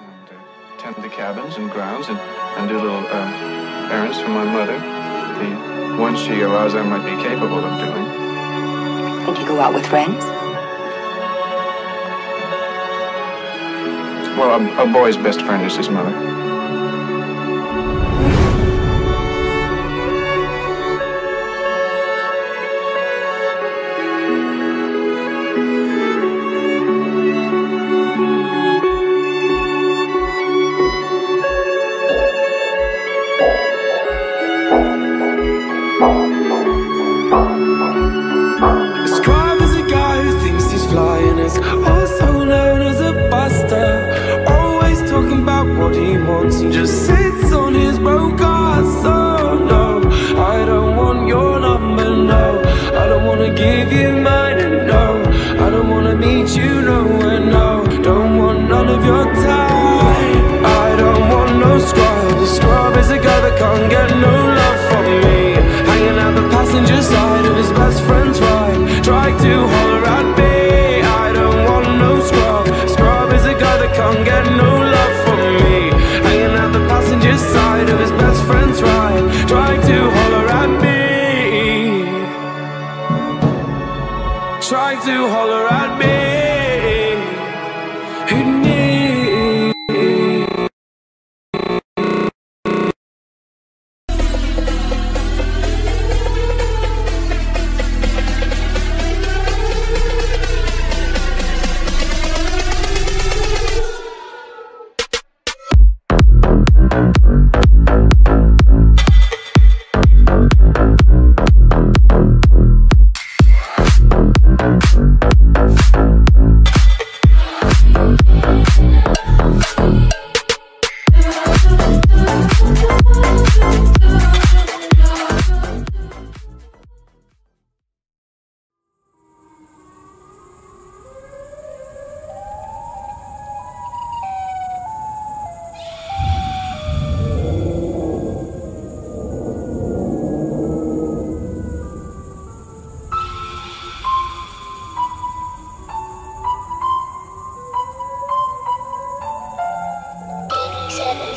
and uh, tend the cabins and grounds and, and do little uh, errands for my mother. The ones she allows I might be capable of doing. And you go out with friends? Well, a, a boy's best friend is his mother. Wants and just sits on his broke ass Oh no, I don't want your number, no. I don't wanna give you mine and no. I don't wanna meet you nowhere, no. Don't want none of your time. I don't want no scrub. The scrub is a guy that can't get no love from me. Hanging out the passenger side of his best friend's ride Trying to holler at me seven,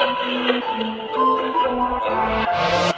Thank you.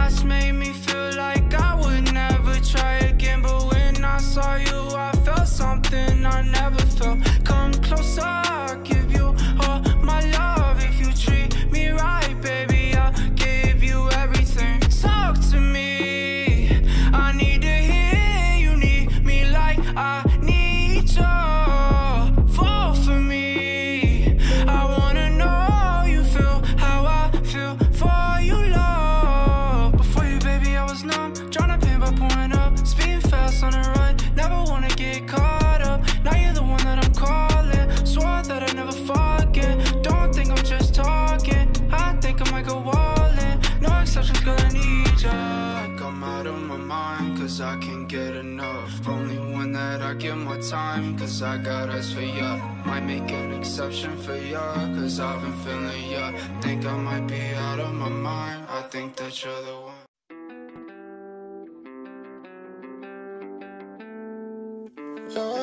get enough. Only one that I give my time, cause I got eyes for ya. Might make an exception for ya, cause I've been feeling ya. Think I might be out of my mind, I think that you're the one. You're